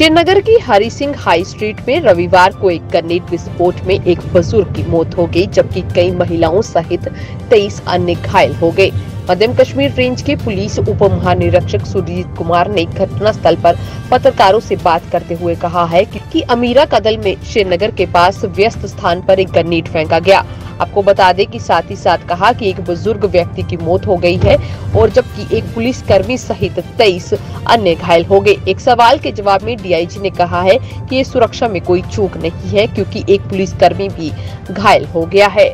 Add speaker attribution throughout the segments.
Speaker 1: श्रीनगर की Hari Singh high street में रविवार को एक ग्रेनेड विस्फोट में एक बुज़ुर्ग की मौत हो गई जबकि कई महिलाओं सहित 23 अन्य घायल हो गए। मध्यम कश्मीर रेंज के पुलिस उप महानिरीक्षक सुरजीत कुमार ने घटना स्थल पर पत्रकारों से बात करते हुए कहा है कि, कि अमीरा कदल में श्रीनगर के पास व्यस्त स्थान पर एक ग्रेनेड फेंका गया। आपको बता दें कि साथ ही साथ कहा कि एक बुज़ुर्ग व्यक्ति की मौत हो गई है और जबकि एक पुलिस कर्मी सहित तेईस अन्य घायल हो गए। एक सवाल के जवाब में डीआईजी ने कहा है कि ये सुरक्षा में कोई चूक नहीं है क्योंकि एक पुलिस कर्मी भी घायल हो गया है।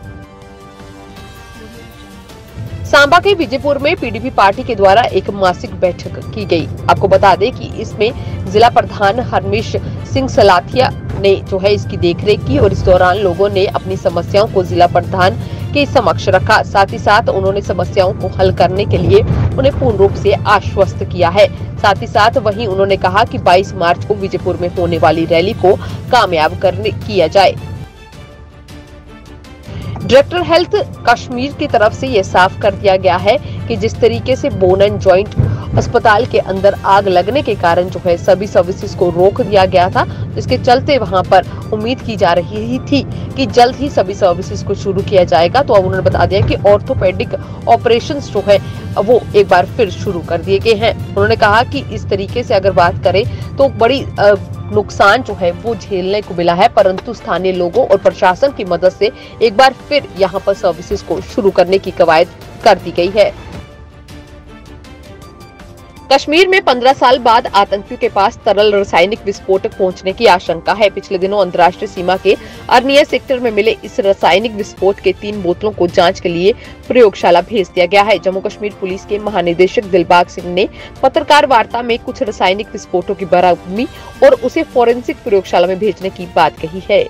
Speaker 1: सांबा के विजयपुर में पीडीपी पार्टी के द्वारा एक मासिक बैठक की गई। आपको बता दें कि इसमें जिला प्रधान हरमेश सिंह सलाथिया ने जो है इसकी देखरेख की और इस दौरान लोगों ने अपनी समस्याओं को जिला प्रधान के समक्ष रखा। साथ ही साथ उन्होंने समस्याओं को हल करने के लिए उन्हें पूर्ण रूप से आश्वस्त किया है। साथ ही साथ वहीं उन्होंने कहा कि 22 मार्च को विजयपुर में होने वाली रैली को कामयाब करने, किया जाए। डायरेक्टर हेल्थ कश्मीर की तरफ़ से ये साफ़ कर दिया गया है कि जिस तरीके से बोन एंड ज्वाइंट अस्पताल के अंदर आग लगने के कारण जो है सभी सर्विसेज़ को रोक दिया गया था इसके चलते वहाँ पर उम्मीद की जा रही थी कि जल्द ही सभी सर्विसेज़ को शुरू किया जाएगा। तो अब उन्होंने बता दिया कि ऑर्थोपेडिक ऑपरेशंस जो है, वो एक बार फिर शुरू कर दिए गए हैं। उन्होंने कहा कि इस तरीके से अगर बात करें तो बड़ी नुकसान जो है वो झेलने को मिला है, परंतु स्थानीय लोगों और प्रशासन की मदद से एक बार फिर यहाँ पर सर्विसेज़ को शुरू करने की कवायद कर दी गई है। कश्मीर में 15 साल बाद आतंकियों के पास तरल रासायनिक विस्फोटक पहुँचने की आशंका है। पिछले दिनों अंतर्राष्ट्रीय सीमा के अर्निया सेक्टर में मिले इस रासायनिक विस्फोट के तीन बोतलों को जाँच के लिए प्रयोगशाला भेज दिया गया है। जम्मू कश्मीर पुलिस के महानिदेशक दिलबाग सिंह ने पत्रकार वार्ता में कुछ रासायनिक विस्फोटों की बरामदगी और उसे फोरेंसिक प्रयोगशाला में भेजने की बात कही है।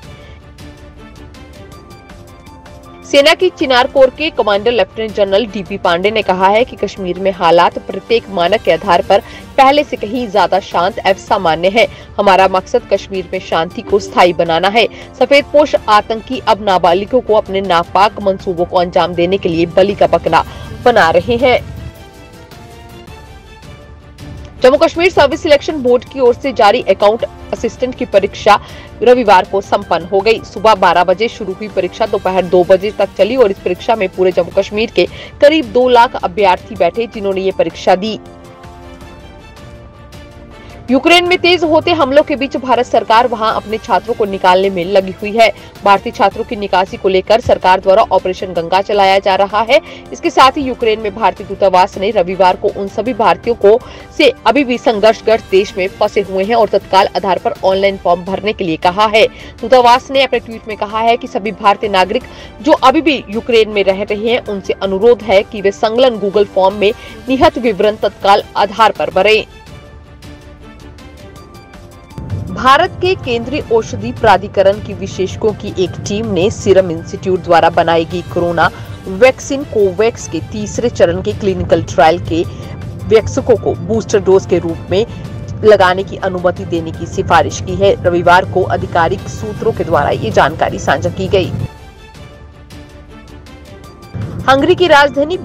Speaker 1: सेना की चिनार कोर के commander lieutenant general DP Pandey ने कहा है कि कश्मीर में हालात प्रत्येक मानक के आधार पर पहले से कहीं ज़्यादा शांत एवं सामान्य है। हमारा मकसद कश्मीर में शांति को स्थायी बनाना है। सफ़ेद पोष आतंकी अब नाबालिगों को अपने नापाक मंसूबों को अंजाम देने के लिए बलि का बकरा बना रहे हैं। Jammu Kashmir service selection board की ओर से जारी अकाउंट असिस्टेंट की परीक्षा रविवार को संपन्न हो गई। सुबह 12 बजे शुरू हुई परीक्षा, दोपहर दो बजे तक चली और इस परीक्षा में पूरे जम्मू कश्मीर के करीब दो लाख अभ्यर्थी बैठे जिन्होंने ये परीक्षा दी। यूक्रेन में तेज होते हमलों के बीच भारत सरकार वहाँ अपने छात्रों को निकालने में लगी हुई है। भारतीय छात्रों की निकासी को लेकर सरकार द्वारा ऑपरेशन गंगा चलाया जा रहा है। इसके साथ ही यूक्रेन में भारतीय दूतावास ने रविवार को उन सभी भारतीयों को से अभी भी संघर्षग्रस्त देश में फंसे हुए हैं और तत्काल आधार पर ऑनलाइन फॉर्म भरने के लिए कहा है। दूतावास ने अपने ट्वीट में कहा है की सभी भारतीय नागरिक जो अभी भी यूक्रेन में रह रहे हैं, उनसे अनुरोध है की वे संकलन गूगल फॉर्म में निहत विवरण तत्काल आधार पर भरें। भारत के केंद्रीय औषधि प्राधिकरण की विशेषज्ञों की एक टीम ने सीरम इंस्टीट्यूट द्वारा बनाई गई कोरोना वैक्सीन कोवैक्स के तीसरे चरण के क्लिनिकल ट्रायल के वैक्सकों को बूस्टर डोज के रूप में लगाने की अनुमति देने की सिफारिश की है। रविवार को आधिकारिक सूत्रों के द्वारा ये जानकारी साझा की गई। हंगरी की राजधानी